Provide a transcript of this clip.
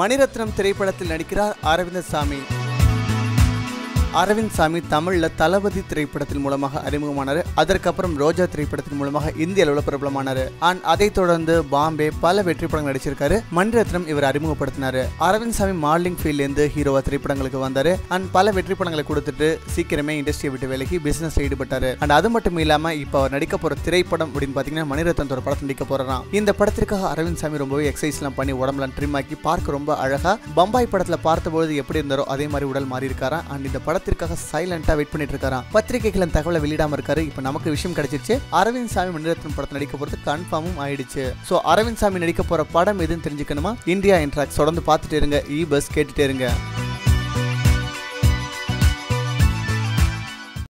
மணிரத்னம் திரைப்படத்தில் நடிக்கிறார் அரவிந்தசாமி. அரவிந்த் சாமி தமிழில் தளபதி திரைப்படத்தின் மூலமாக அறிமுகமானார். அதற்கப்புறம் ரோஜா திரைப்படத்தின் மூலமாக இந்திய அளவில் பிரபலமானார். அண்ட் அதைத் தொடர்ந்து பாம்பே பல வெற்றி படங்கள் நடிச்சிருக்காரு. மணிரத்னம் இவர் அறிமுகப்படுத்தினார். அரவிந்த் சாமி மாடலிங் ஃபீல்ட்லேருந்து ஹீரோவா திரைப்படங்களுக்கு வந்தார். அண்ட் பல வெற்றி படங்களை கொடுத்துட்டு சீக்கிரமே இண்டஸ்ட்ரியை விட்டு விலகி பிசினஸ் ஈடுபட்டார். அண்ட் அது மட்டும் இல்லாமல் இப்போ அவர் நடிக்க போகிற திரைப்படம் அப்படின்னு பார்த்தீங்கன்னா மணிரத்னத்தோட படத்தை நடிக்க போகிறாராம் இந்த படத்திற்காக அரவிந்த் சாமி ரொம்பவே எக்ஸசைஸ்லாம் பண்ணி உடம்புலாம் ட்ரிம் ஆக்கி பார்க்க ரொம்ப அழகாக பம்பாய் படத்தில் பார்த்தபோது எப்படி இருந்தாரோ அதே மாதிரி உடல் மாறி அண்ட் இந்த படம் படத்திற்காக சைலண்டா வெயிட் பண்ணிட்டு இருக்காராம் பத்திரிகைகளின் தகவலை வெளியிடாம இருக்காரு. இப்போ நமக்கு விஷயம் கிடைச்சிருச்சு. அரவிந்த் சாமி மணிரத்னம் படத்தை நடிக்க போறது கன்ஃபார்மும் ஆயிடுச்சு. ஸோ அரவிந்த் சாமி நடிக்க போற படம் எதுன்னு தெரிஞ்சுக்கணுமா? இந்தியா இன்ட்ராக்ஸ் தொடர்ந்து பார்த்துட்டு இருங்க. இ பஸ் கேட்டுட்டே இருங்க.